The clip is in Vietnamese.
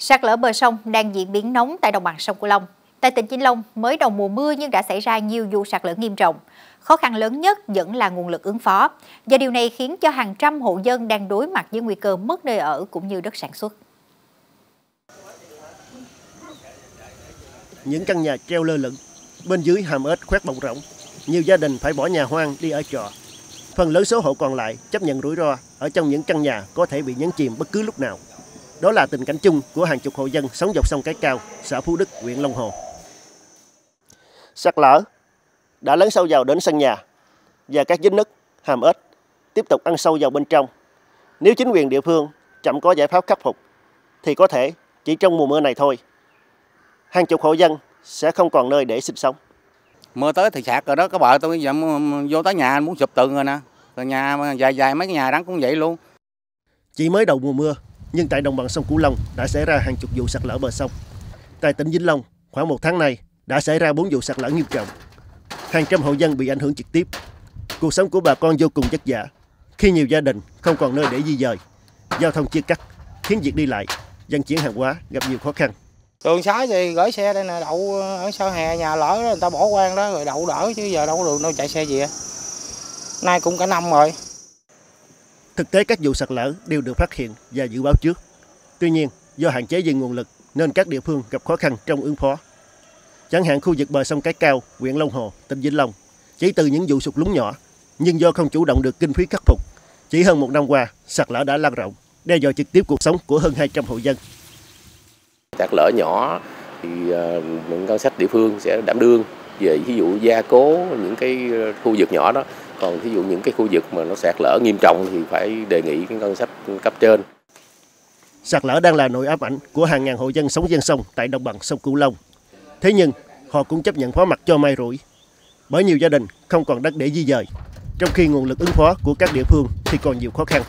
Sạt lở bờ sông đang diễn biến nóng tại đồng bằng sông Cửu Long. Tại tỉnh Vĩnh Long, mới đầu mùa mưa nhưng đã xảy ra nhiều vụ sạt lở nghiêm trọng. Khó khăn lớn nhất vẫn là nguồn lực ứng phó, và điều này khiến cho hàng trăm hộ dân đang đối mặt với nguy cơ mất nơi ở cũng như đất sản xuất. Những căn nhà treo lơ lửng, bên dưới hàm ếch khoét bọng rộng. Nhiều gia đình phải bỏ nhà hoang đi ở trọ. Phần lớn số hộ còn lại chấp nhận rủi ro ở trong những căn nhà có thể bị nhấn chìm bất cứ lúc nào. Đó là tình cảnh chung của hàng chục hộ dân sống dọc sông Cái Cao, xã Phú Đức, huyện Long Hồ. Sạt lở đã lấn sâu vào đến sân nhà và các vết nứt, hàm ếch tiếp tục ăn sâu vào bên trong. Nếu chính quyền địa phương chậm có giải pháp khắc phục thì có thể chỉ trong mùa mưa này thôi, hàng chục hộ dân sẽ không còn nơi để sinh sống. Mưa tới thì sạt rồi đó, có bờ tôi giờ vô tới nhà muốn sụp tường rồi nè. Rồi nhà dài dài mấy cái nhà đắng cũng vậy luôn. Chỉ mới đầu mùa mưa, nhưng tại đồng bằng sông Cửu Long đã xảy ra hàng chục vụ sạt lở bờ sông. Tại tỉnh Vĩnh Long, khoảng một tháng này đã xảy ra 4 vụ sạt lở nghiêm trọng. Hàng trăm hộ dân bị ảnh hưởng trực tiếp. Cuộc sống của bà con vô cùng vất vả khi nhiều gia đình không còn nơi để di dời. Giao thông chia cắt khiến việc đi lại, vận chuyển hàng hóa gặp nhiều khó khăn. Đường xá thì gửi xe đây nè đậu ở sau hè nhà lỡ đó người ta bỏ quan đó rồi đậu đỡ chứ giờ đâu có đường đâu chạy xe gì à. Nay cũng cả năm rồi. Thực tế các vụ sạt lở đều được phát hiện và dự báo trước. Tuy nhiên, do hạn chế về nguồn lực nên các địa phương gặp khó khăn trong ứng phó. Chẳng hạn khu vực bờ sông Cái Cao, huyện Long Hồ, tỉnh Vĩnh Long, chỉ từ những vụ sụt lún nhỏ, nhưng do không chủ động được kinh phí khắc phục, chỉ hơn một năm qua, sạt lở đã lan rộng, đe dọa trực tiếp cuộc sống của hơn 200 hộ dân. Sạt lở nhỏ thì những ngân sách địa phương sẽ đảm đương về ví dụ gia cố những cái ờ, khu vực nhỏ đó còn ví dụ những cái khu vực mà nó sạt lở nghiêm trọng thì phải đề nghị cái ngân sách cấp trên. Sạt lở đang là nỗi ám ảnh của hàng ngàn hộ dân sống ven sông tại đồng bằng sông Cửu Long. Thế nhưng họ cũng chấp nhận phó mặt cho may rủi, bởi nhiều gia đình không còn đất để di dời, trong khi nguồn lực ứng phó của các địa phương thì còn nhiều khó khăn.